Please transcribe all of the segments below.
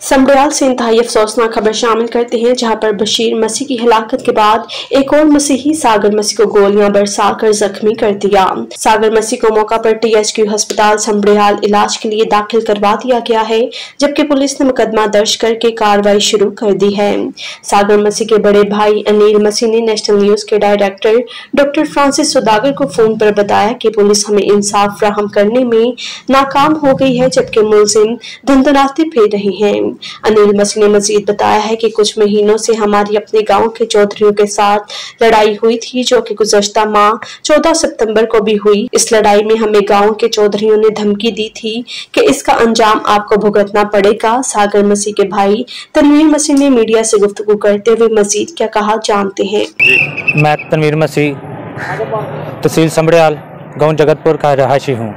समडयाल से इंतहाई अफसोसनाक खबर शामिल करते हैं, जहाँ पर बशीर मसीह की हिलाकत के बाद एक और मसीही सागर मसीह को गोलियाँ बरसा कर जख्मी कर दिया। सागर मसीह को मौका पर टीएचक्यू अस्पताल समडयाल इलाज के लिए दाखिल करवा दिया गया है, जबकि पुलिस ने मुकदमा दर्ज करके कार्रवाई शुरू कर दी है। सागर मसीह के बड़े भाई अनिल मसीह ने नेशनल न्यूज़ के डायरेक्टर डॉक्टर फ्रांसिस सुदागर को फ़ोन पर बताया की पुलिस हमें इंसाफ फ्राहम करने में नाकाम हो गई है, जबकि मुलजिम धंधनाते फिर रहे हैं। अनिल मसी ने मजीद बताया है कि कुछ महीनों से हमारी अपने गाँव के चौधरियों के साथ लड़ाई हुई थी, जो कि गुजश्ता माह 14 सितंबर को भी हुई। इस लड़ाई में हमें गाँव के चौधरियों ने धमकी दी थी कि इसका अंजाम आपको भुगतना पड़ेगा। सागर मसीह के भाई तनवीर मसीह ने मीडिया से गुफ्तु करते हुए मजीद क्या कहा, जानते हैं। मैं तनवीर मसीह, तहसील समड़ियाल गाँव जगतपुर का रहायशी हूँ।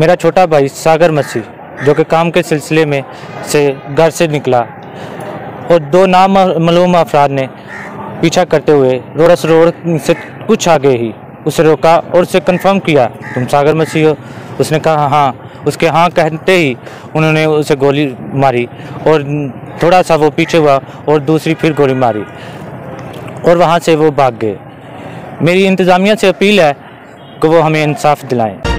मेरा छोटा भाई सागर मसीह जो कि काम के सिलसिले में से घर से निकला और दो नाम मलूम अफराद ने पीछा करते हुए रोड से कुछ आगे ही उसे रोका और उसे कंफर्म किया, तुम सागर मसीह हो। उसने कहा हाँ। उसके हाँ कहते ही उन्होंने उसे गोली मारी और थोड़ा सा वो पीछे हुआ और दूसरी फिर गोली मारी और वहाँ से वो भाग गए। मेरी इंतज़ामिया से अपील है कि वो हमें इंसाफ दिलाएँ।